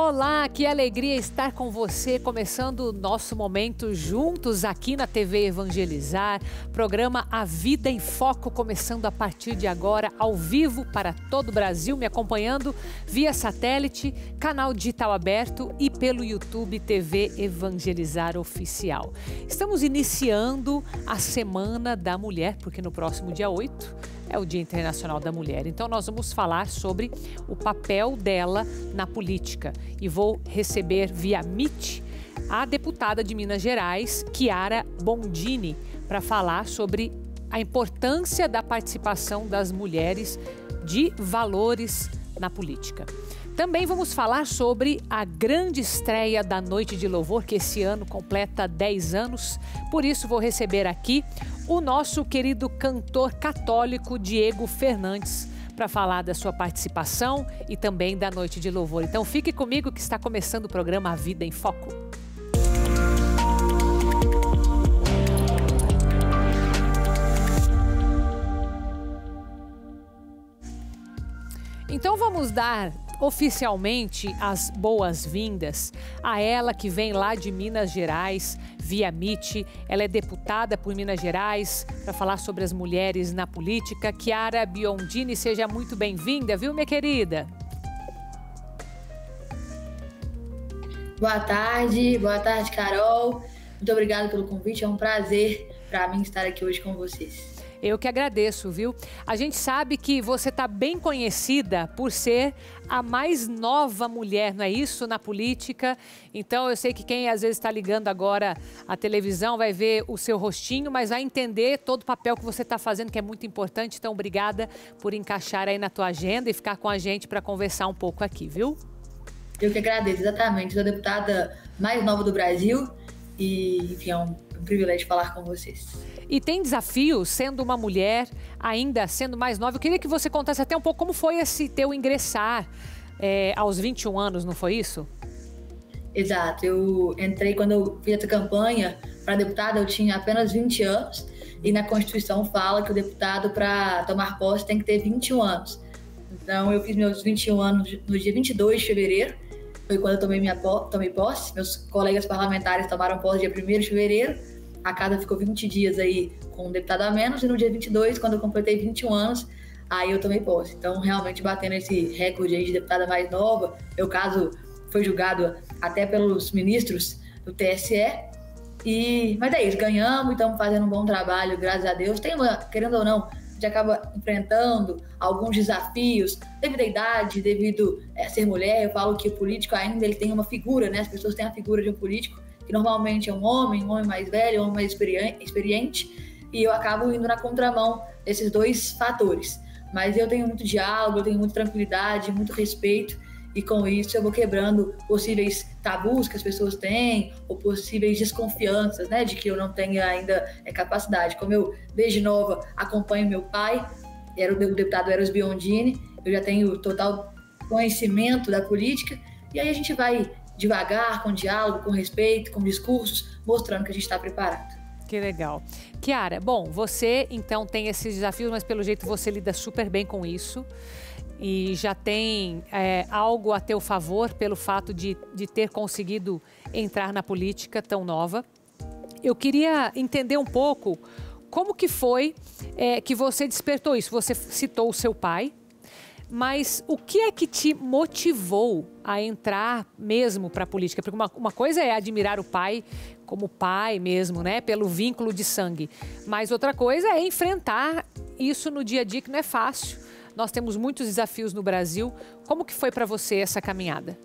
Olá, que alegria estar com você, começando o nosso momento juntos aqui na TV Evangelizar, programa A Vida em Foco, começando a partir de agora, ao vivo para todo o Brasil, me acompanhando via satélite, canal digital aberto e pelo YouTube TV Evangelizar Oficial. Estamos iniciando a Semana da Mulher, porque no próximo dia 8 é o Dia Internacional da Mulher. Então, nós vamos falar sobre o papel dela na política. E vou receber via Meet a deputada de Minas Gerais, Chiara Bondini, para falar sobre a importância da participação das mulheres de valores na política. Também vamos falar sobre a grande estreia da Noite de Louvor, que esse ano completa 10 anos. Por isso, vou receber aqui o nosso querido cantor católico Diego Fernandes para falar da sua participação e também da noite de louvor. Então fique comigo que está começando o programa A Vida em Foco. Então vamos dar oficialmente as boas-vindas a ela que vem lá de Minas Gerais, via MIT. Ela é deputada por Minas Gerais para falar sobre as mulheres na política. Chiara Biondini, seja muito bem-vinda, viu, minha querida? Boa tarde, boa tarde, Carol. Muito obrigada pelo convite, é um prazer para mim estar aqui hoje com vocês. Eu que agradeço, viu? A gente sabe que você está bem conhecida por ser a mais nova mulher, não é isso, na política. Então eu sei que quem às vezes está ligando agora a televisão vai ver o seu rostinho, mas vai entender todo o papel que você está fazendo, que é muito importante. Então obrigada por encaixar aí na tua agenda e ficar com a gente para conversar um pouco aqui, viu? Eu que agradeço, exatamente. Sou a deputada mais nova do Brasil e, enfim, é um privilégio falar com vocês. E tem desafios sendo uma mulher, ainda sendo mais nova. Eu queria que você contasse até um pouco como foi esse teu ingressar é, aos 21 anos, não foi isso? Exato. Eu entrei quando eu fiz essa campanha para deputada, eu tinha apenas 20 anos. E na Constituição fala que o deputado, para tomar posse, tem que ter 21 anos. Então, eu fiz meus 21 anos no dia 22 de fevereiro. Foi quando eu tomei, minha, tomei posse. Meus colegas parlamentares tomaram posse dia 1 de fevereiro a cada ficou 20 dias aí com um deputado a menos, e no dia 22, quando eu completei 21 anos, aí eu tomei posse. Então, realmente batendo esse recorde aí de deputada mais nova, meu caso foi julgado até pelos ministros do TSE. E, mas é isso, ganhamos estamos fazendo um bom trabalho, graças a Deus. Tem uma, querendo ou não, a gente acaba enfrentando alguns desafios devido à idade, devido a ser mulher. Eu falo que o político ainda ele tem uma figura, né? As pessoas têm a figura de um político que normalmente é um homem, um homem mais velho, um homem mais experiente, e eu acabo indo na contramão desses dois fatores. Mas eu tenho muito diálogo, eu tenho muita tranquilidade, muito respeito, e com isso eu vou quebrando possíveis tabus que as pessoas têm, ou possíveis desconfianças, né, de que eu não tenho ainda é, capacidade. Como eu, desde nova, acompanho meu pai, era o deputado Eros Biondini, eu já tenho total conhecimento da política, e aí a gente vai devagar, com diálogo, com respeito, com discursos, mostrando que a gente está preparado. Que legal. Kiara, bom, você então tem esses desafios, mas pelo jeito você lida super bem com isso e já tem é, algo a teu favor pelo fato de, de ter conseguido entrar na política tão nova. Eu queria entender um pouco como que foi é, que você despertou isso. Você citou o seu pai, mas o que é que te motivou a entrar mesmo para a política? Porque uma, uma coisa é admirar o pai como pai mesmo, né? Pelo vínculo de sangue. Mas outra coisa é enfrentar isso no dia a dia, que não é fácil. Nós temos muitos desafios no Brasil. Como que foi para você essa caminhada?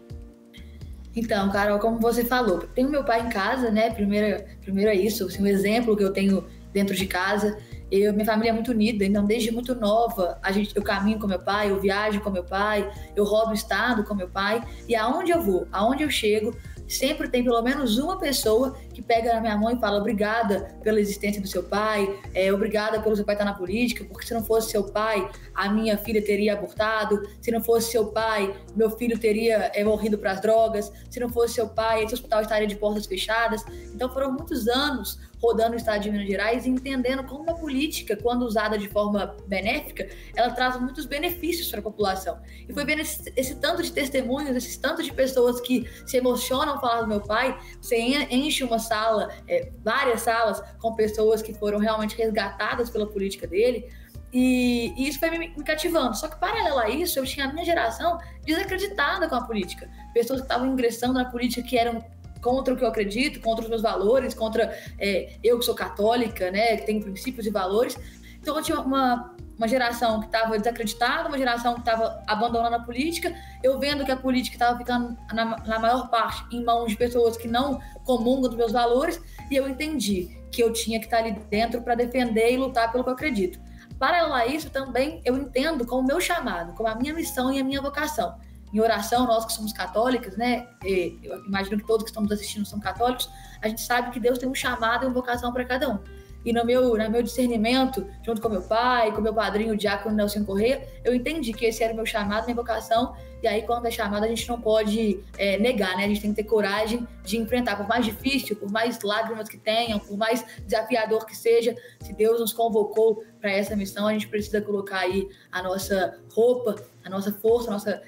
Então, Carol, como você falou, tenho meu pai em casa, né? Primeiro, primeiro é isso, assim, um exemplo que eu tenho dentro de casa. Eu, minha família é muito unida, então desde muito nova a gente, eu caminho com meu pai, eu viajo com meu pai, eu rodo o estado com meu pai e aonde eu vou, aonde eu chego, sempre tem pelo menos uma pessoa que pega na minha mão e fala obrigada pela existência do seu pai, é, obrigada pelo seu pai estar na política, porque se não fosse seu pai, a minha filha teria abortado, se não fosse seu pai, meu filho teria é, morrido para as drogas, se não fosse seu pai, esse hospital estaria de portas fechadas. Então foram muitos anos rodando no estado de Minas Gerais e entendendo como a política, quando usada de forma benéfica, ela traz muitos benefícios para a população. E foi vendo esse, esse tanto de testemunhos, esse tanto de pessoas que se emocionam falar do meu pai, você enche uma sala, é, várias salas, com pessoas que foram realmente resgatadas pela política dele. E, e, isso foi me, me, cativando. Só que, paralelo a isso, eu tinha a minha geração desacreditada com a política. Pessoas que estavam ingressando na política que eram contra o que eu acredito, contra os meus valores, contra é, eu que sou católica, né, que tenho princípios e valores. Então, eu tinha uma, uma geração que estava desacreditada, uma geração que estava abandonando a política. Eu vendo que a política estava ficando, na, na maior parte, em mãos de pessoas que não comungam dos meus valores. E eu entendi que eu tinha que estar ali dentro para defender e lutar pelo que eu acredito. Paralelo a isso, também eu entendo como meu chamado, como a minha missão e a minha vocação. Em oração, nós que somos católicas, né? eu imagino que todos que estamos assistindo são católicos, a gente sabe que Deus tem um chamado e uma vocação para cada um. E no meu, no meu discernimento, junto com meu pai, com meu padrinho, o diácono Nelson Corrêa, eu entendi que esse era o meu chamado, minha vocação. E aí, quando é chamado, a gente não pode é, negar, né? A gente tem que ter coragem de enfrentar, por mais difícil, por mais lágrimas que tenham, por mais desafiador que seja. Se Deus nos convocou para essa missão, a gente precisa colocar aí a nossa roupa, a nossa força, a nossa,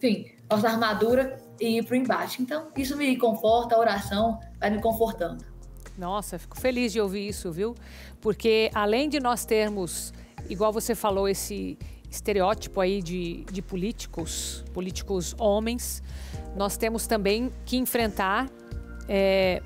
enfim, nossa armadura e ir para o embate. Então, isso me conforta, a oração vai me confortando. Nossa, fico feliz de ouvir isso, viu? Porque além de nós termos, igual você falou, esse estereótipo aí de, de políticos, políticos homens, nós temos também que enfrentar é,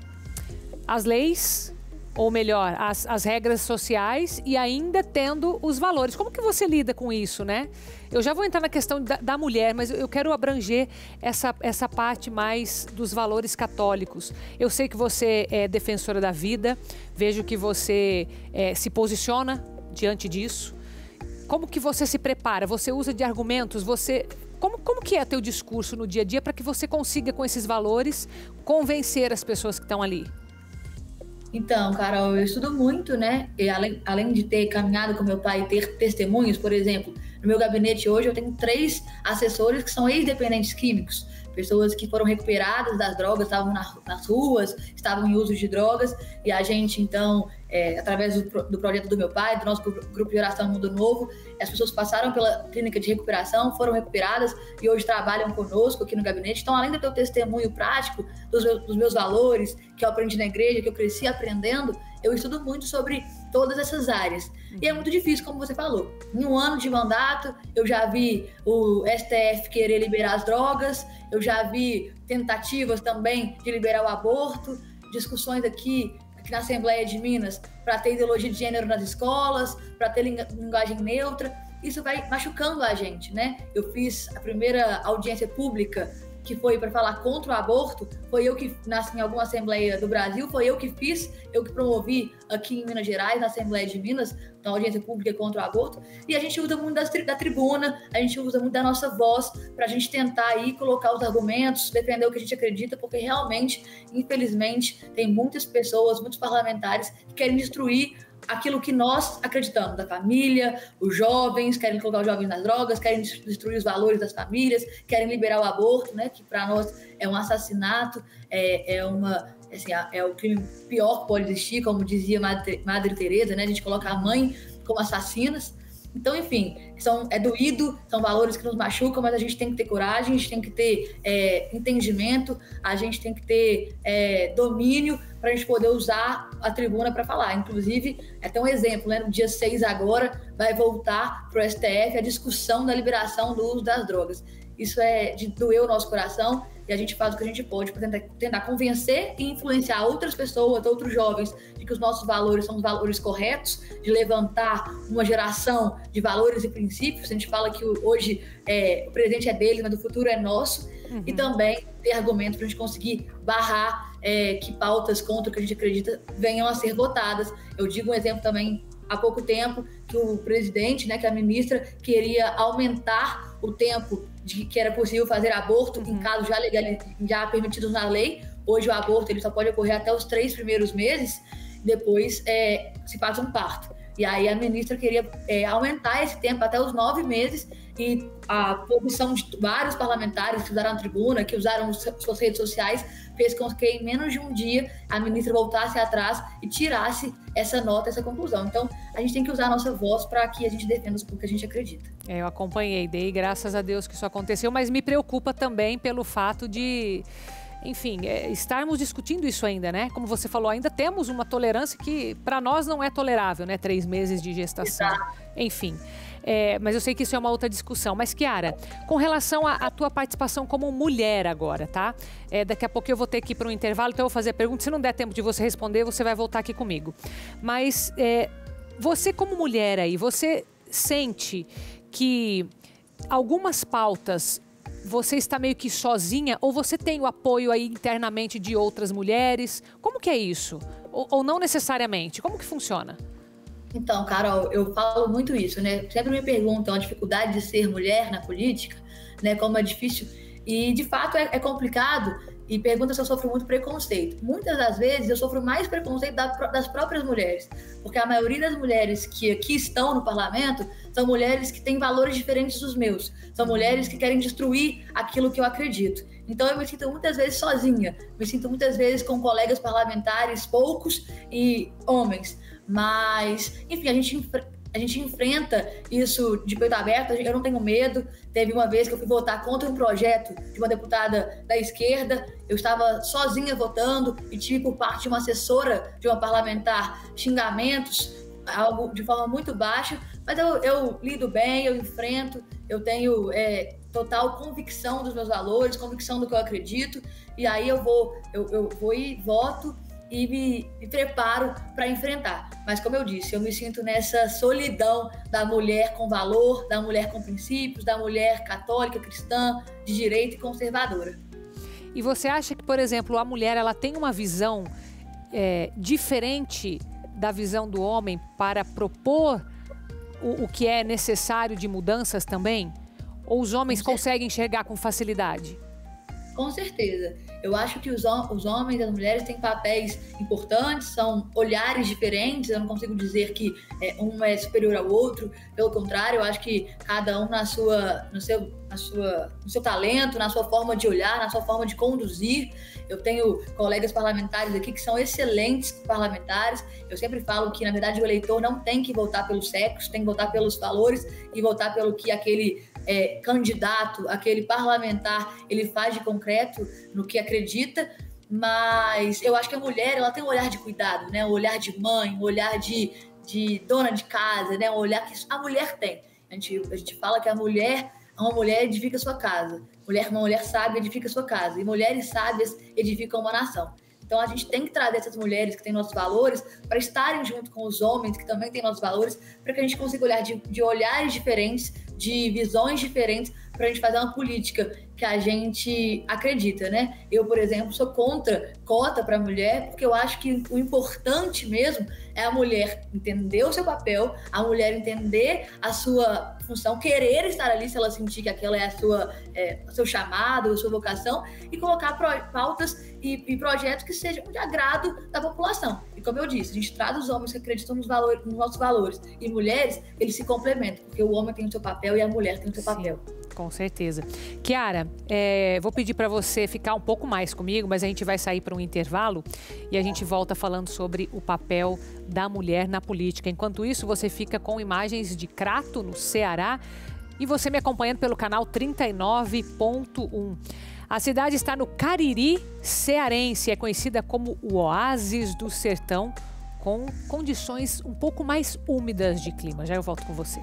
as leis ou melhor, as, as regras sociais e ainda tendo os valores. Como que você lida com isso, né? Eu já vou entrar na questão da, da mulher, mas eu quero abranger essa, essa parte mais dos valores católicos. Eu sei que você é defensora da vida, vejo que você é, se posiciona diante disso. Como que você se prepara? Você usa de argumentos? Você como, como que é teu discurso no dia a dia para que você consiga, com esses valores, convencer as pessoas que estão ali? Então, Carol, eu estudo muito, né? E além, além de ter caminhado com meu pai e ter testemunhos, por exemplo, no meu gabinete hoje eu tenho três assessores que são ex-dependentes químicos pessoas que foram recuperadas das drogas, estavam na, nas ruas, estavam em uso de drogas, e a gente, então, é, através do, do, projeto do meu pai, do nosso grupo de oração Mundo Novo, as pessoas passaram pela clínica de recuperação, foram recuperadas e hoje trabalham conosco aqui no gabinete. Então, além do teu testemunho prático, dos meus, dos meus valores, que eu aprendi na igreja, que eu cresci aprendendo, eu estudo muito sobre todas essas áreas. E é muito difícil, como você falou. Em um ano de mandato, eu já vi o STF querer liberar as drogas, eu já vi tentativas também de liberar o aborto, discussões aqui, aqui na Assembleia de Minas para ter ideologia de gênero nas escolas, para ter linguagem neutra. Isso vai machucando a gente, né? Eu fiz a primeira audiência pública que foi para falar contra o aborto, foi eu que, nasci em alguma Assembleia do Brasil, foi eu que fiz, eu que promovi aqui em Minas Gerais, na Assembleia de Minas, na audiência pública contra o aborto, e a gente usa muito das, da tribuna, a gente usa muito da nossa voz para a gente tentar aí colocar os argumentos, defender o que a gente acredita, porque realmente, infelizmente, tem muitas pessoas, muitos parlamentares que querem destruir aquilo que nós acreditamos, da família, os jovens, querem colocar os jovens nas drogas, querem destruir os valores das famílias, querem liberar o aborto, né, que para nós é um assassinato, é, é uma assim, é o crime pior que pode existir, como dizia Madre, Madre Teresa, né, a gente coloca a mãe como assassinas, então, enfim, são, é doído, são valores que nos machucam, mas a gente tem que ter coragem, a gente tem que ter é, entendimento, a gente tem que ter é, domínio para a gente poder usar a tribuna para falar. Inclusive, é até um exemplo, né? no dia 6 agora vai voltar para o STF a discussão da liberação do uso das drogas. Isso é de doer o nosso coração e a gente faz o que a gente pode para tentar, tentar, convencer e influenciar outras pessoas, outros jovens, de que os nossos valores são os valores corretos, de levantar uma geração de valores e princípios. A gente fala que hoje é, o presente é deles, mas o futuro é nosso. Uhum. E também ter argumentos para a gente conseguir barrar é, que pautas contra o que a gente acredita venham a ser votadas. Eu digo um exemplo também há pouco tempo que o presidente, né, que a ministra queria aumentar o tempo de que era possível fazer aborto uhum. em casos já, legal, já permitidos na lei. Hoje o aborto ele só pode ocorrer até os três primeiros meses, depois é, se faz um parto. E aí a ministra queria é, aumentar esse tempo até os nove meses e a posição de vários parlamentares que usaram a tribuna, que usaram suas redes sociais, fez com que em menos de um dia a ministra voltasse atrás e tirasse essa nota, essa conclusão. Então, a gente tem que usar a nossa voz para que a gente defenda o que a gente acredita. É, eu acompanhei, dei graças a Deus que isso aconteceu, mas me preocupa também pelo fato de enfim, é, estarmos discutindo isso ainda, né? Como você falou, ainda temos uma tolerância que para nós não é tolerável, né? Três meses de gestação. Enfim. É, mas eu sei que isso é uma outra discussão. Mas, Kiara, com relação à tua participação como mulher agora, tá? É, daqui a pouco eu vou ter que ir para um intervalo, então eu vou fazer a pergunta. Se não der tempo de você responder, você vai voltar aqui comigo. Mas é, você, como mulher aí, você sente que algumas pautas você está meio que sozinha ou você tem o apoio aí internamente de outras mulheres? Como que é isso? Ou, ou não necessariamente? Como que funciona? Então, Carol, eu falo muito isso, né? Sempre me perguntam a dificuldade de ser mulher na política, né? Como é difícil. E, de fato, é, é complicado e pergunta se eu sofro muito preconceito. Muitas das vezes eu sofro mais preconceito das próprias mulheres, porque a maioria das mulheres que aqui estão no parlamento são mulheres que têm valores diferentes dos meus, são mulheres que querem destruir aquilo que eu acredito. Então eu me sinto muitas vezes sozinha, me sinto muitas vezes com colegas parlamentares, poucos e homens. Mas, enfim, a gente a gente enfrenta isso de peito aberto, eu não tenho medo. Teve uma vez que eu fui votar contra um projeto de uma deputada da esquerda, eu estava sozinha votando e tive por parte de uma assessora de uma parlamentar xingamentos, algo de forma muito baixa, mas eu, eu lido bem, eu enfrento, eu tenho é, total convicção dos meus valores, convicção do que eu acredito, e aí eu vou, eu, eu vou e voto e me, me preparo para enfrentar. Mas, como eu disse, eu me sinto nessa solidão da mulher com valor, da mulher com princípios, da mulher católica, cristã, de direito e conservadora. E você acha que, por exemplo, a mulher ela tem uma visão é, diferente da visão do homem para propor o, o, que é necessário de mudanças também? Ou os homens conseguem enxergar com facilidade? Com certeza. Eu acho que os, os homens e as mulheres têm papéis importantes, são olhares diferentes. Eu não consigo dizer que é, um é superior ao outro. Pelo contrário, eu acho que cada um na sua, no seu, na sua, no seu talento, na sua forma de olhar, na sua forma de conduzir. Eu tenho colegas parlamentares aqui que são excelentes parlamentares. Eu sempre falo que, na verdade, o eleitor não tem que votar pelo sexo, tem que votar pelos valores e votar pelo que aquele é, candidato, aquele parlamentar, ele faz de concreto no que acredita, mas eu acho que a mulher ela tem um olhar de cuidado, né? Um olhar de mãe, um olhar de, de dona de casa, né? Um olhar que a mulher tem. A gente, a gente fala que a mulher, uma mulher edifica sua casa. Mulher, uma mulher sábia edifica sua casa. E mulheres sábias edificam uma nação. Então a gente tem que trazer essas mulheres que têm nossos valores para estarem junto com os homens que também têm nossos valores, para que a gente consiga olhar de, de olhares diferentes, de visões diferentes, para a gente fazer uma política que a gente acredita, né? Eu, por exemplo, sou contra cota para mulher, porque eu acho que o importante mesmo é a mulher entender o seu papel, a mulher entender a sua função, querer estar ali se ela sentir que aquela é a sua, é, seu chamado, a sua vocação, e colocar pautas e, e, projetos que sejam de agrado da população. E como eu disse, a gente traz os homens que acreditam nos, valores, nos nossos valores, e mulheres, eles se complementam, porque o homem tem o seu papel e a mulher tem o seu Sim. papel. Com certeza. Kiara, é, vou pedir para você ficar um pouco mais comigo, mas a gente vai sair para um intervalo e a gente volta falando sobre o papel da mulher na política. Enquanto isso, você fica com imagens de Crato, no Ceará, e você me acompanhando pelo canal 39.1. A cidade está no Cariri cearense, é conhecida como o oásis do sertão, com condições um pouco mais úmidas de clima. Já eu volto com você.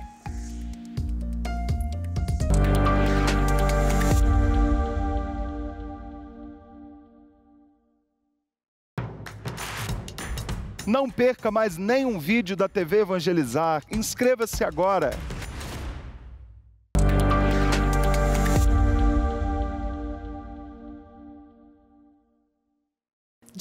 Não perca mais nenhum vídeo da TV Evangelizar. Inscreva-se agora.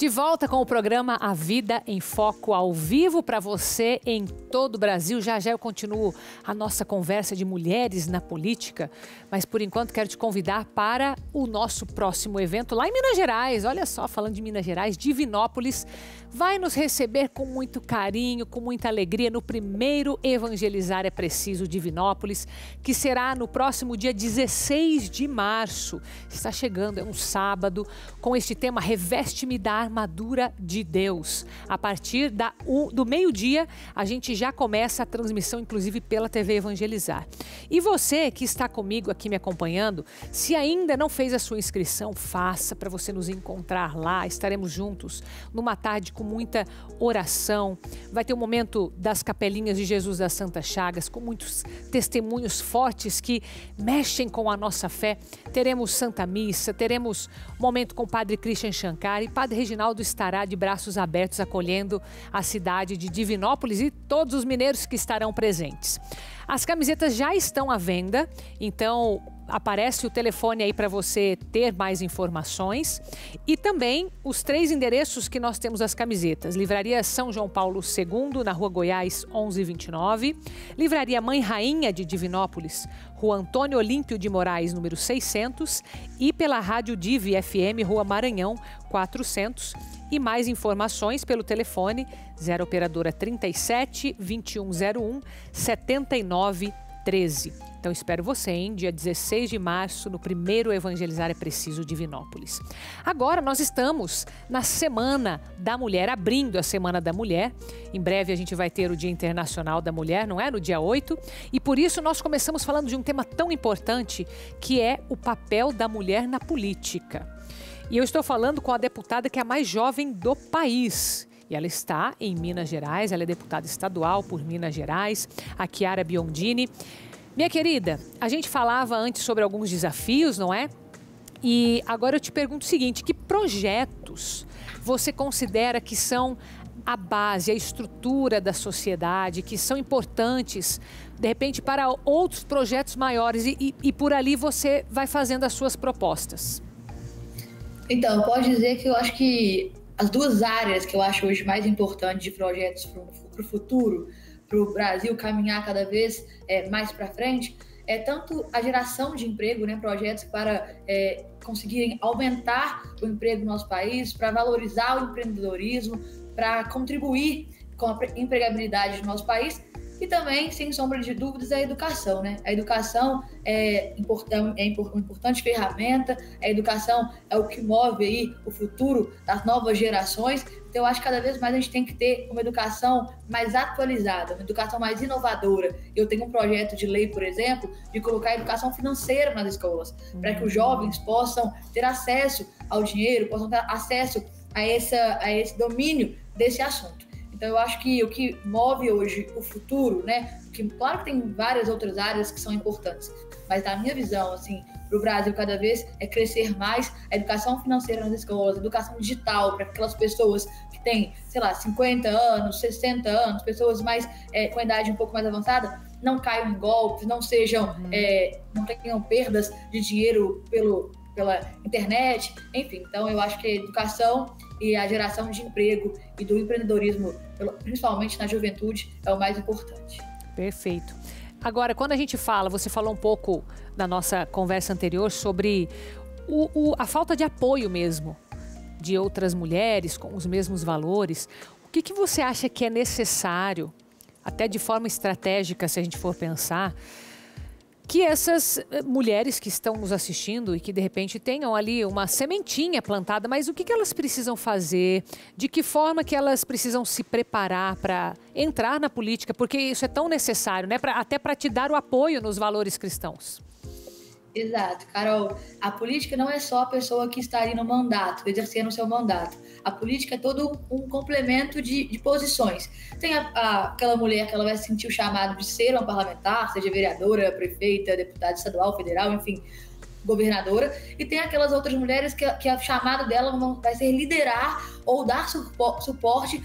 De volta com o programa A Vida em Foco ao vivo para você em todo o Brasil. Já já eu continuo a nossa conversa de mulheres na política, mas por enquanto quero te convidar para o nosso próximo evento lá em Minas Gerais. Olha só, falando de Minas Gerais, Divinópolis vai nos receber com muito carinho, com muita alegria no primeiro Evangelizar é Preciso Divinópolis, que será no próximo dia 16 de março. Está chegando, é um sábado, com este tema Reveste-me da armadura de Deus. A partir da, do meio-dia, a gente já começa a transmissão, inclusive pela TV Evangelizar. E você que está comigo aqui me acompanhando, se ainda não fez a sua inscrição, faça para você nos encontrar lá. Estaremos juntos numa tarde com muita oração. Vai ter o um momento das capelinhas de Jesus das Santas Chagas, com muitos testemunhos fortes que mexem com a nossa fé. Teremos Santa Missa, teremos momento com o Padre Christian Shankar e Padre Reginaldo estará de braços abertos acolhendo a cidade de Divinópolis e todos os mineiros que estarão presentes. As camisetas já estão à venda, então aparece o telefone aí para você ter mais informações e também os três endereços que nós temos as camisetas. Livraria São João Paulo II, na Rua Goiás 1129, Livraria Mãe Rainha de Divinópolis, Rua Antônio Olímpio de Moraes, número 600, e pela Rádio Div FM, Rua Maranhão 400. E mais informações pelo telefone 0 operadora 37 2101 7913. Então espero você, em dia 16 de março, no primeiro Evangelizar é Preciso Divinópolis. Agora nós estamos na Semana da Mulher, abrindo a Semana da Mulher. Em breve a gente vai ter o Dia Internacional da Mulher, não é? No dia 8. E por isso nós começamos falando de um tema tão importante que é o papel da mulher na política. E eu estou falando com a deputada que é a mais jovem do país. E ela está em Minas Gerais, ela é deputada estadual por Minas Gerais, a Chiara Biondini. Minha querida, a gente falava antes sobre alguns desafios, não é? E agora eu te pergunto o seguinte: que projetos você considera que são a base, a estrutura da sociedade, que são importantes, de repente, para outros projetos maiores e, e, e por ali você vai fazendo as suas propostas? Então, pode dizer que eu acho que as duas áreas que eu acho hoje mais importantes de projetos para o futuro para o Brasil caminhar cada vez é, mais para frente, é tanto a geração de emprego, né, projetos para é, conseguirem aumentar o emprego no nosso país, para valorizar o empreendedorismo, para contribuir com a empregabilidade do nosso país e também, sem sombra de dúvidas, a educação, né? A educação é, importante, é uma importante ferramenta, a educação é o que move aí o futuro das novas gerações. Então, eu acho que cada vez mais a gente tem que ter uma educação mais atualizada, uma educação mais inovadora. Eu tenho um projeto de lei, por exemplo, de colocar a educação financeira nas escolas, para que os jovens possam ter acesso ao dinheiro, possam ter acesso a, essa, a esse domínio desse assunto. Então eu acho que o que move hoje o futuro, né? Que claro que tem várias outras áreas que são importantes, mas na minha visão, assim, para o Brasil cada vez é crescer mais a educação financeira nas escolas, a educação digital para aquelas pessoas que têm, sei lá, 50 anos, 60 anos, pessoas mais é, com idade um pouco mais avançada, não caiam em golpes, não sejam, uhum. é, não tenham perdas de dinheiro pelo, pela internet, enfim. Então eu acho que a educação e a geração de emprego e do empreendedorismo, principalmente na juventude, é o mais importante. Perfeito. Agora, quando a gente fala, você falou um pouco na nossa conversa anterior sobre o, o, a falta de apoio mesmo de outras mulheres com os mesmos valores. O que, que você acha que é necessário, até de forma estratégica, se a gente for pensar, que essas eh, mulheres que estão nos assistindo e que de repente tenham ali uma sementinha plantada, mas o que, que elas precisam fazer? De que forma que elas precisam se preparar para entrar na política? Porque isso é tão necessário, né? Pra, até para te dar o apoio nos valores cristãos. Exato, Carol. A política não é só a pessoa que está ali no mandato, exercendo o seu mandato. A política é todo um complemento de, de posições. Tem a, a, aquela mulher que ela vai sentir o chamado de ser uma parlamentar, seja vereadora, prefeita, deputada estadual, federal, enfim, governadora, e tem aquelas outras mulheres que, que a chamada dela vai ser liderar ou dar suporte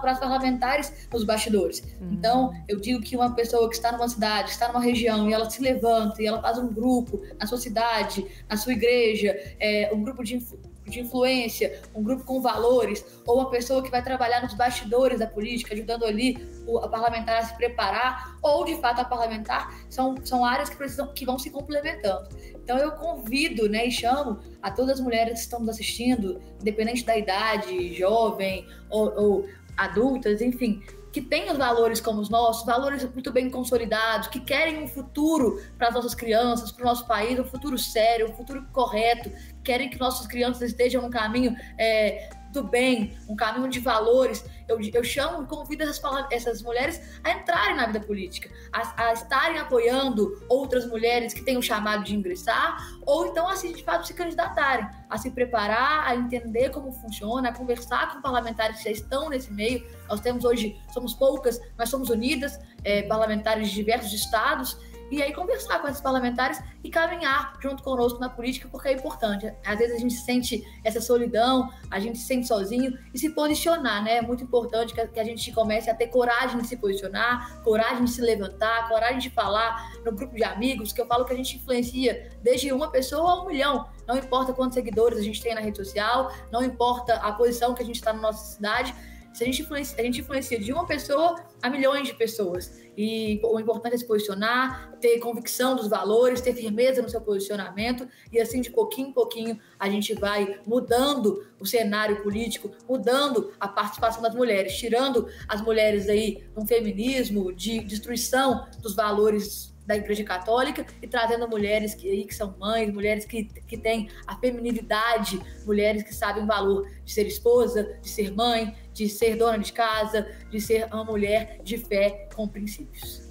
para as parlamentares nos bastidores. Uhum. Então, eu digo que uma pessoa que está numa cidade, está numa região, e ela se levanta e ela faz um grupo na sua cidade, na sua igreja, é, um grupo de de influência, um grupo com valores, ou uma pessoa que vai trabalhar nos bastidores da política, ajudando ali o a parlamentar a se preparar, ou de fato a parlamentar, são, são áreas que precisam que vão se complementando. Então eu convido, né, e chamo a todas as mulheres que estão nos assistindo, independente da idade, jovem ou, ou adultas, enfim, que têm os valores como os nossos, valores muito bem consolidados, que querem um futuro para as nossas crianças, para o nosso país, um futuro sério, um futuro correto, querem que nossas crianças estejam no caminho é, do bem, um caminho de valores. Eu, eu chamo e convido essas, essas mulheres a entrarem na vida política, a, a, estarem apoiando outras mulheres que tenham chamado de ingressar, ou então, assim, de fato, se candidatarem, a se preparar, a entender como funciona, a conversar com parlamentares que já estão nesse meio. Nós temos hoje, somos poucas, mas somos unidas, é, parlamentares de diversos estados, e aí conversar com esses parlamentares e caminhar junto conosco na política, porque é importante. Às vezes a gente sente essa solidão, a gente se sente sozinho e se posicionar, né? É muito importante que a gente comece a ter coragem de se posicionar, coragem de se levantar, coragem de falar no grupo de amigos, que eu falo que a gente influencia desde uma pessoa a um milhão. Não importa quantos seguidores a gente tem na rede social, não importa a posição que a gente está na nossa cidade, se a gente, influencia, a gente influencia de uma pessoa a milhões de pessoas. E o importante é se posicionar, ter convicção dos valores, ter firmeza no seu posicionamento, e assim, de pouquinho em pouquinho, a gente vai mudando o cenário político, mudando a participação das mulheres, tirando as mulheres aí de um feminismo, de destruição dos valores da Igreja Católica e trazendo mulheres que, que são mães, mulheres que, que têm a feminilidade, mulheres que sabem o valor de ser esposa, de ser mãe, de ser dona de casa, de ser uma mulher de fé com princípios.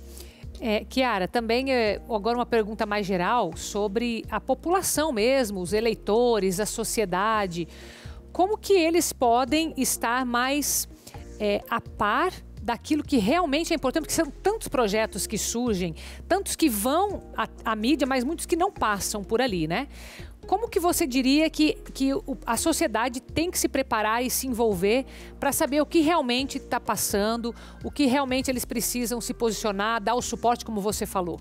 É, Kiara, também é, agora uma pergunta mais geral sobre a população mesmo, os eleitores, a sociedade. Como que eles podem estar mais é, a par daquilo que realmente é importante, porque são tantos projetos que surgem, tantos que vão à, à mídia, mas muitos que não passam por ali, né? Como que você diria que, que a sociedade tem que se preparar e se envolver para saber o que realmente está passando, o que realmente eles precisam se posicionar, dar o suporte, como você falou?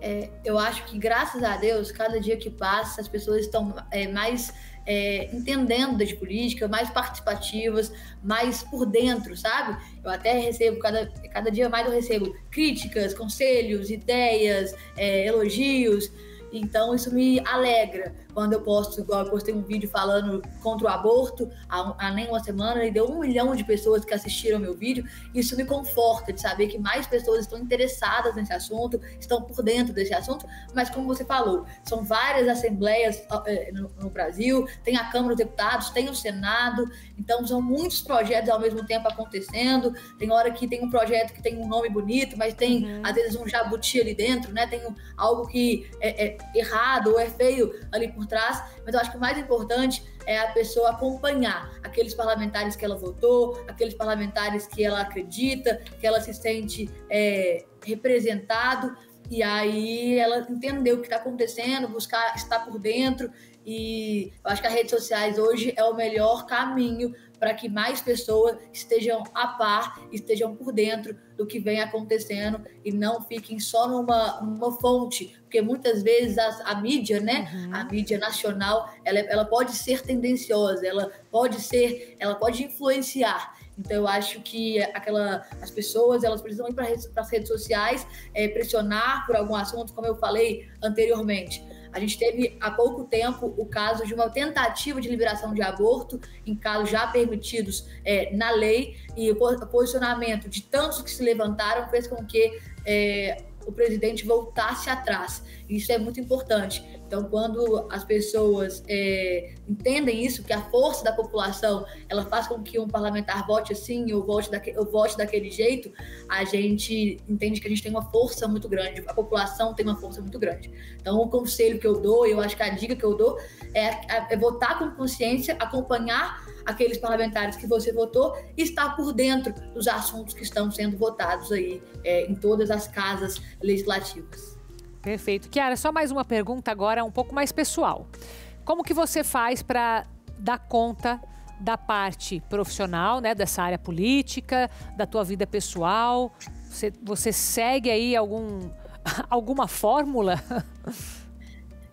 É, eu acho que, graças a Deus, cada dia que passa, as pessoas estão é, mais é, entendendo de política, mais participativas, mais por dentro, sabe? Eu até recebo, cada, cada dia mais eu recebo críticas, conselhos, ideias, é, elogios. Então isso me alegra quando eu posto, igual eu postei um vídeo falando contra o aborto há, há, nem uma semana e deu um milhão de pessoas que assistiram meu vídeo. Isso me conforta de saber que mais pessoas estão interessadas nesse assunto, estão por dentro desse assunto. Mas como você falou, são várias assembleias é, no, no Brasil, tem a Câmara dos Deputados, tem o Senado, então são muitos projetos ao mesmo tempo acontecendo. Tem hora que tem um projeto que tem um nome bonito, mas tem uhum. às vezes um jabuti ali dentro, né? Tem algo que é, é errado ou é feio ali por trás, mas eu acho que o mais importante é a pessoa acompanhar aqueles parlamentares que ela votou, aqueles parlamentares que ela acredita, que ela se sente é, representado, e aí ela entender o que está acontecendo, buscar estar por dentro. E eu acho que as redes sociais hoje é o melhor caminho para que mais pessoas estejam a par, estejam por dentro do que vem acontecendo e não fiquem só numa, numa fonte, porque muitas vezes a, a mídia, né, uhum. a mídia nacional, ela, ela pode ser tendenciosa, ela pode ser, ela pode influenciar. Então eu acho que aquela, as pessoas elas precisam ir para as redes sociais, é, pressionar por algum assunto, como eu falei anteriormente a gente teve há pouco tempo o caso de uma tentativa de liberação de aborto em casos já permitidos é, na lei e o posicionamento de tantos que se levantaram fez com que é, o presidente voltasse atrás. Isso é muito importante. Então, quando as pessoas é, entendem isso, que a força da população ela faz com que um parlamentar vote assim ou vote, daque, ou vote daquele jeito, a gente entende que a gente tem uma força muito grande, a população tem uma força muito grande. Então, o conselho que eu dou, eu acho que a dica que eu dou é, é votar com consciência, acompanhar aqueles parlamentares que você votou e estar por dentro dos assuntos que estão sendo votados aí é, em todas as casas legislativas. Perfeito. Kiara, só mais uma pergunta agora um pouco mais pessoal. Como que você faz para dar conta da parte profissional, né, dessa área política, da tua vida pessoal? Você, você segue aí algum, alguma fórmula?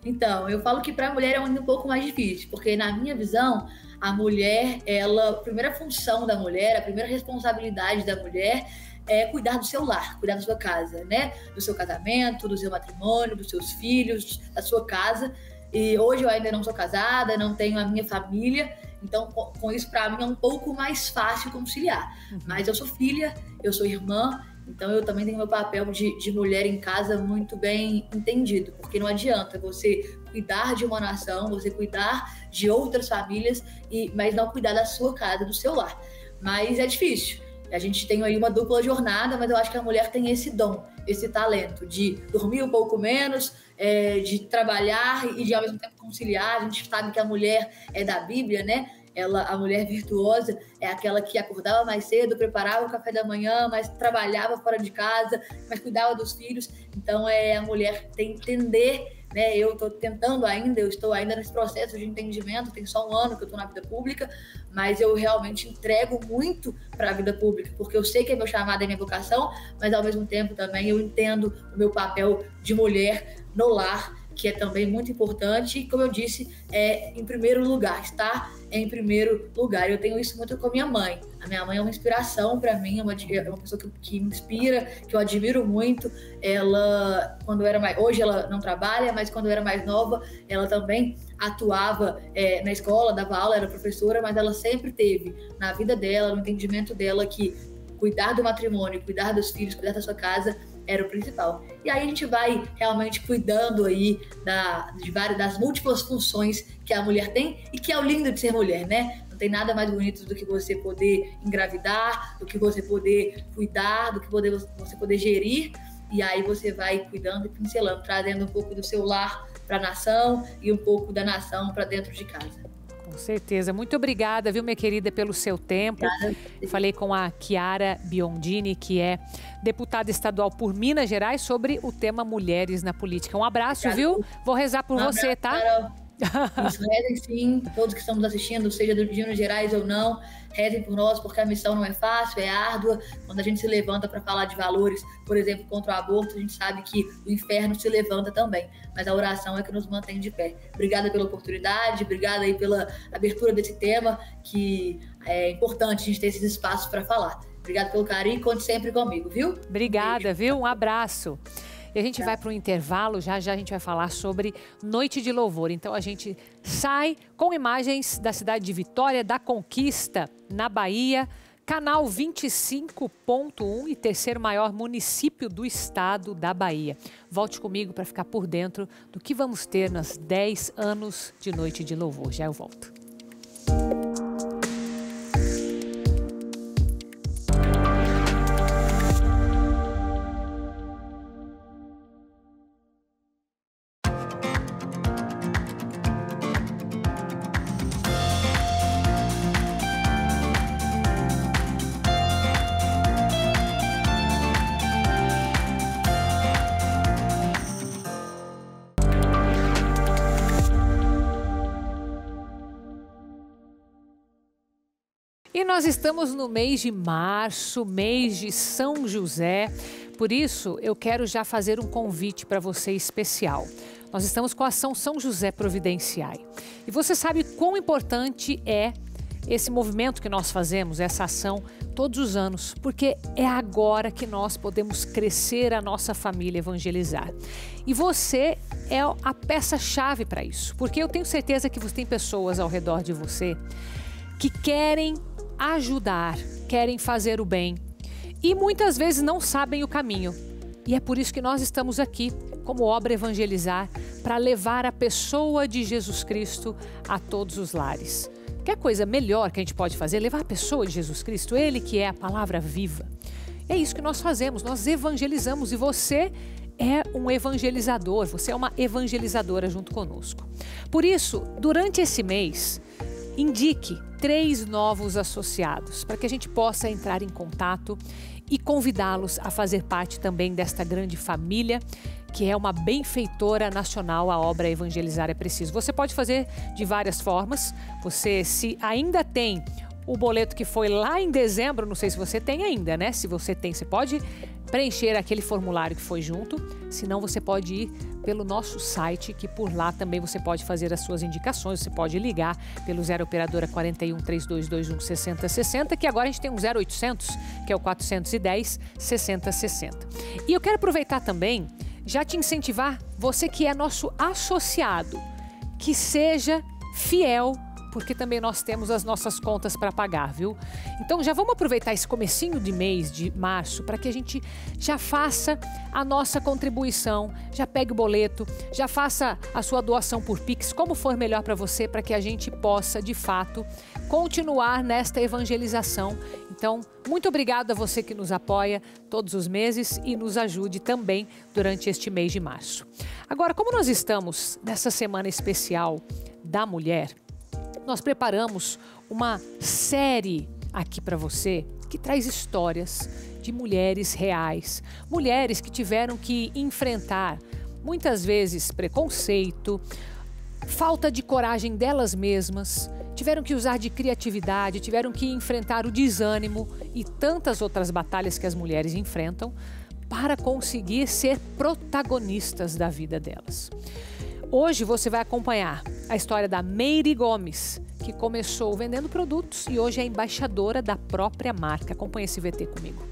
Então, eu falo que para a mulher é um pouco mais difícil, porque na minha visão, a mulher, ela, a primeira função da mulher, a primeira responsabilidade da mulher é cuidar do seu lar, cuidar da sua casa, né? Do seu casamento, do seu matrimônio, dos seus filhos, da sua casa. E hoje eu ainda não sou casada, não tenho a minha família, então com isso para mim é um pouco mais fácil conciliar. Uhum. Mas eu sou filha, eu sou irmã, então eu também tenho meu papel de, de mulher em casa muito bem entendido, porque não adianta você cuidar de uma nação, você cuidar de outras famílias, e mas não cuidar da sua casa, do seu lar. Mas é difícil. A gente tem aí uma dupla jornada, mas eu acho que a mulher tem esse dom, esse talento de dormir um pouco menos, é, de trabalhar e de ao mesmo tempo conciliar. A gente sabe que a mulher é da Bíblia, né? Ela, a mulher virtuosa é aquela que acordava mais cedo, preparava o café da manhã, mas trabalhava fora de casa, mas cuidava dos filhos. Então é a mulher tem que entender né? Eu estou tentando ainda, eu estou ainda nesse processo de entendimento, tem só um ano que eu estou na vida pública, mas eu realmente entrego muito para a vida pública, porque eu sei que é meu chamado e minha vocação, mas ao mesmo tempo também eu entendo o meu papel de mulher no lar que é também muito importante, e como eu disse, é em primeiro lugar, está em primeiro lugar. Eu tenho isso muito com a minha mãe. A minha mãe é uma inspiração para mim, é uma, é uma pessoa que, que, me inspira, que eu admiro muito. Ela, quando era mais. Hoje ela não trabalha, mas quando era mais nova, ela também atuava é, na escola, dava aula, era professora, mas ela sempre teve na vida dela, no entendimento dela, que cuidar do matrimônio, cuidar dos filhos, cuidar da sua casa era o principal. E aí a gente vai realmente cuidando aí da, de várias das múltiplas funções que a mulher tem e que é o lindo de ser mulher, né? Não tem nada mais bonito do que você poder engravidar, do que você poder cuidar, do que poder, você poder gerir. E aí você vai cuidando e pincelando, trazendo um pouco do seu lar para a nação e um pouco da nação para dentro de casa. Com certeza. Muito obrigada, viu, minha querida, pelo seu tempo. Obrigada. Falei com a Chiara Biondini, que é deputada estadual por Minas Gerais, sobre o tema Mulheres na Política. Um abraço, Obrigada. viu? Vou rezar por um você, abraço, tá? Carol. Nos rezem sim, todos que estamos assistindo, seja do Minas Gerais ou não, rezem por nós, porque a missão não é fácil, é árdua. Quando a gente se levanta para falar de valores, por exemplo, contra o aborto, a gente sabe que o inferno se levanta também. Mas a oração é que nos mantém de pé. Obrigada pela oportunidade, obrigada aí pela abertura desse tema, que é importante a gente ter esses espaços para falar. Obrigada pelo carinho e conte sempre comigo, viu? Obrigada, um viu? Um abraço. E a gente vai para o intervalo, já já a gente vai falar sobre Noite de Louvor. Então a gente sai com imagens da cidade de Vitória da Conquista, na Bahia, canal 25.1 e terceiro maior município do estado da Bahia. Volte comigo para ficar por dentro do que vamos ter nas 10 anos de Noite de Louvor. Já eu volto. Nós estamos no mês de março, mês de São José. Por isso, eu quero já fazer um convite para você especial. Nós estamos com a ação São José Providenciai. E você sabe quão importante é esse movimento que nós fazemos, essa ação, todos os anos, porque é agora que nós podemos crescer a nossa família evangelizar. E você é a peça-chave para isso, porque eu tenho certeza que você tem pessoas ao redor de você que querem ajudar, querem fazer o bem e muitas vezes não sabem o caminho. E é por isso que nós estamos aqui, como obra evangelizar, para levar a pessoa de Jesus Cristo a todos os lares. Que coisa melhor que a gente pode fazer? Levar a pessoa de Jesus Cristo, Ele que é a palavra viva. É isso que nós fazemos, nós evangelizamos e você é um evangelizador, você é uma evangelizadora junto conosco. Por isso, durante esse mês, indique três novos associados para que a gente possa entrar em contato e convidá-los a fazer parte também desta grande família que é uma benfeitora nacional a obra Evangelizar é Preciso. Você pode fazer de várias formas. Você, se ainda tem o boleto que foi lá em dezembro, não sei se você tem ainda, né? Se você tem, você pode preencher aquele formulário que foi junto, senão você pode ir pelo nosso site, que por lá também você pode fazer as suas indicações, você pode ligar pelo 0 operadora 41 3221 6060, que agora a gente tem um 0800, que é o 410 6060. E eu quero aproveitar também já te incentivar, você que é nosso associado, que seja fiel porque também nós temos as nossas contas para pagar, viu? Então já vamos aproveitar esse comecinho de mês de março para que a gente já faça a nossa contribuição, já pegue o boleto, já faça a sua doação por Pix, como for melhor para você, para que a gente possa, de fato, continuar nesta evangelização. Então, muito obrigado a você que nos apoia todos os meses e nos ajude também durante este mês de março. Agora, como nós estamos nessa semana especial da mulher, nós preparamos uma série aqui para você que traz histórias de mulheres reais, mulheres que tiveram que enfrentar muitas vezes preconceito, falta de coragem delas mesmas, tiveram que usar de criatividade, tiveram que enfrentar o desânimo e tantas outras batalhas que as mulheres enfrentam para conseguir ser protagonistas da vida delas. Hoje você vai acompanhar a história da Meire Gomes, que começou vendendo produtos e hoje é embaixadora da própria marca. Acompanhe esse VT comigo.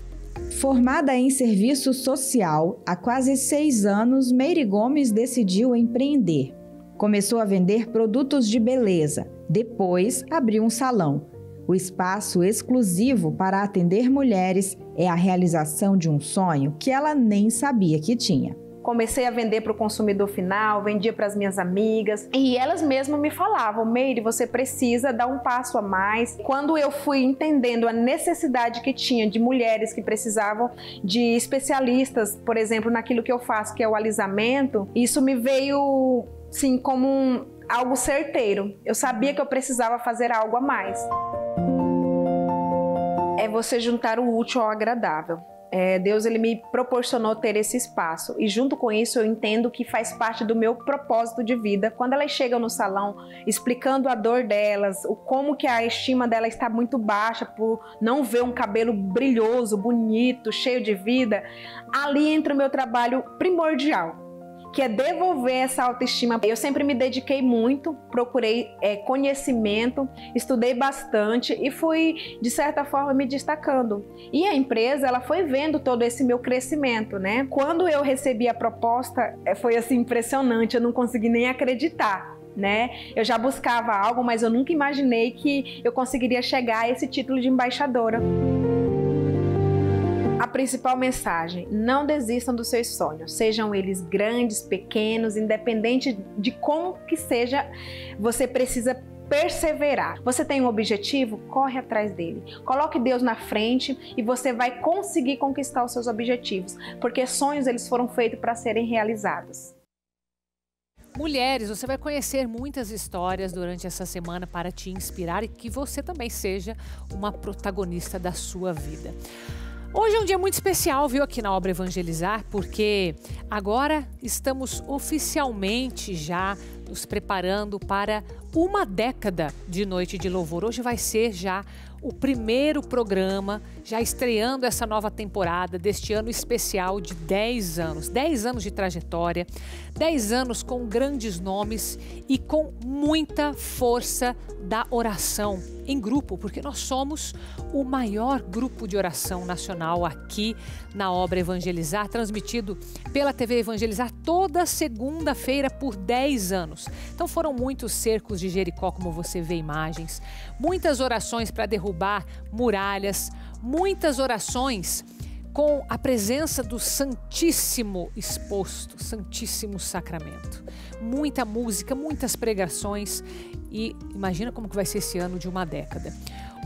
Formada em serviço social, há quase seis anos, Meire Gomes decidiu empreender. Começou a vender produtos de beleza, depois abriu um salão. O espaço exclusivo para atender mulheres é a realização de um sonho que ela nem sabia que tinha. Comecei a vender para o consumidor final, vendia para as minhas amigas e elas mesmas me falavam: Meire, você precisa dar um passo a mais. Quando eu fui entendendo a necessidade que tinha de mulheres que precisavam de especialistas, por exemplo, naquilo que eu faço, que é o alisamento, isso me veio sim como um, algo certeiro. Eu sabia que eu precisava fazer algo a mais. É você juntar o útil ao agradável é, Deus ele me proporcionou ter esse espaço e junto com isso eu entendo que faz parte do meu propósito de vida. Quando elas chegam no salão explicando a dor delas, o como que a estima dela está muito baixa por não ver um cabelo brilhoso, bonito, cheio de vida, ali entra o meu trabalho primordial que é devolver essa autoestima. Eu sempre me dediquei muito, procurei é, conhecimento, estudei bastante e fui, de certa forma, me destacando. E a empresa, ela foi vendo todo esse meu crescimento, né? Quando eu recebi a proposta, é, foi assim impressionante, eu não consegui nem acreditar. Né? Eu já buscava algo, mas eu nunca imaginei que eu conseguiria chegar a esse título de embaixadora a principal mensagem: não desistam dos seus sonhos, sejam eles grandes, pequenos, independente de como que seja, você precisa perseverar. Você tem um objetivo? Corre atrás dele. Coloque Deus na frente e você vai conseguir conquistar os seus objetivos, porque sonhos eles foram feitos para serem realizados. Mulheres, você vai conhecer muitas histórias durante essa semana para te inspirar e que você também seja uma protagonista da sua vida. Hoje é um dia muito especial, viu, aqui na obra Evangelizar, porque agora estamos oficialmente já nos preparando para uma década de Noite de Louvor. Hoje vai ser já o primeiro programa, já estreando essa nova temporada deste ano especial de 10 anos. 10 anos de trajetória, 10 anos com grandes nomes e com muita força da oração em grupo, porque nós somos o maior grupo de oração nacional aqui na obra Evangelizar, transmitido pela TV Evangelizar toda segunda-feira por 10 anos. Então foram muitos cercos de Jericó, como você vê imagens, muitas orações para derrubar muralhas, muitas orações com a presença do Santíssimo exposto, Santíssimo Sacramento. Muita música, muitas pregações e imagina como que vai ser esse ano de uma década.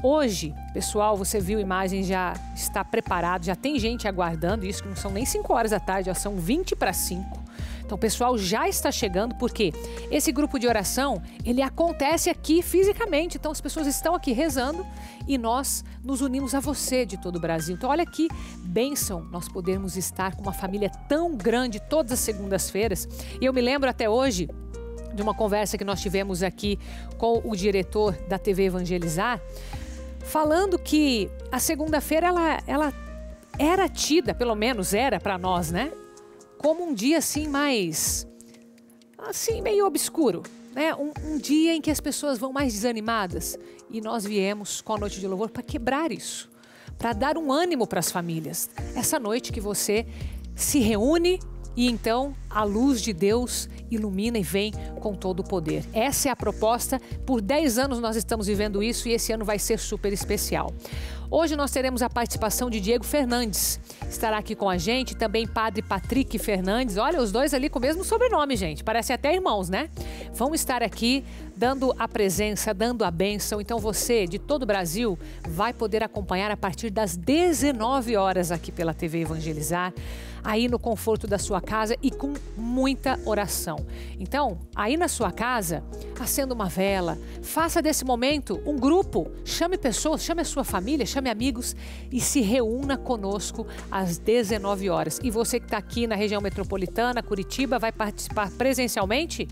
Hoje, pessoal, você viu imagens, já está preparado, já tem gente aguardando isso, que não são nem 5 horas da tarde, já são 20 para 5 então o pessoal já está chegando porque esse grupo de oração, ele acontece aqui fisicamente. Então as pessoas estão aqui rezando e nós nos unimos a você de todo o Brasil. Então olha que bênção nós podemos estar com uma família tão grande todas as segundas-feiras. E eu me lembro até hoje de uma conversa que nós tivemos aqui com o diretor da TV Evangelizar, falando que a segunda-feira ela, ela era tida, pelo menos era para nós, né? Como um dia assim mais assim, meio obscuro. Né? Um, um dia em que as pessoas vão mais desanimadas. E nós viemos com a noite de louvor para quebrar isso, para dar um ânimo para as famílias. Essa noite que você se reúne e então a luz de Deus ilumina e vem com todo o poder. Essa é a proposta. Por 10 anos nós estamos vivendo isso e esse ano vai ser super especial. Hoje nós teremos a participação de Diego Fernandes. Estará aqui com a gente também Padre Patrick Fernandes. Olha, os dois ali com o mesmo sobrenome, gente. Parecem até irmãos, né? Vão estar aqui dando a presença, dando a bênção. Então você, de todo o Brasil, vai poder acompanhar a partir das 19 horas aqui pela TV Evangelizar aí no conforto da sua casa e com muita oração. Então, aí na sua casa, acenda uma vela, faça desse momento um grupo, chame pessoas, chame a sua família, chame amigos e se reúna conosco às 19 horas. E você que está aqui na região metropolitana, Curitiba, vai participar presencialmente?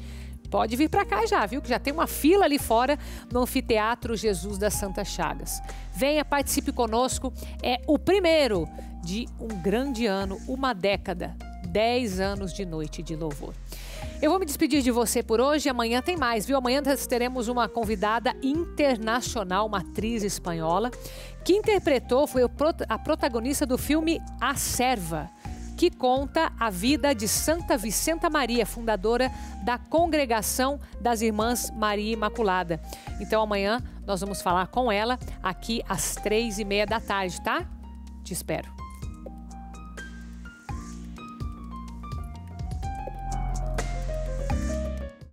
pode vir para cá já, viu? Que já tem uma fila ali fora no Anfiteatro Jesus das Santas Chagas. Venha, participe conosco. É o primeiro de um grande ano, uma década, 10 anos de noite de louvor. Eu vou me despedir de você por hoje. Amanhã tem mais, viu? Amanhã nós teremos uma convidada internacional, uma atriz espanhola, que interpretou, foi a protagonista do filme A Serva que conta a vida de Santa Vicenta Maria, fundadora da Congregação das Irmãs Maria Imaculada. Então amanhã nós vamos falar com ela aqui às três e meia da tarde, tá? Te espero.